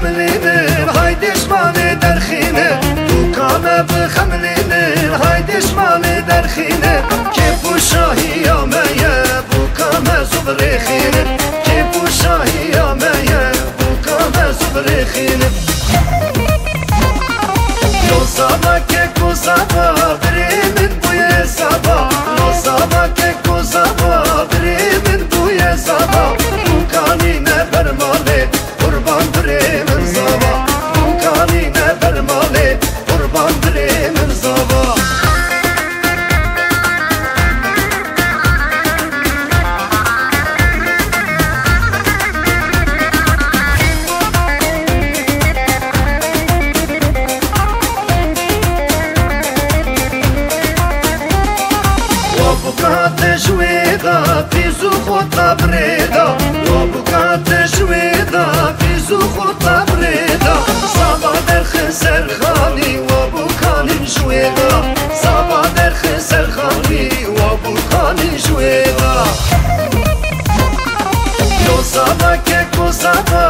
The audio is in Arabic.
بخملینن های دشمان درخینه دوکانه بخملینن های دشمان درخینه که پوشاهی آمیه بوکانه زبرخینه که پوشاهی آمیه بوکانه زبرخینه تجويدا في زخو تبريدا وبكا تجويدا في زخو تبريدا صبا درخ سرخاني وبكا نجويدا صبا درخ سرخاني وبكا نجويدا يو صبا كيكو صبا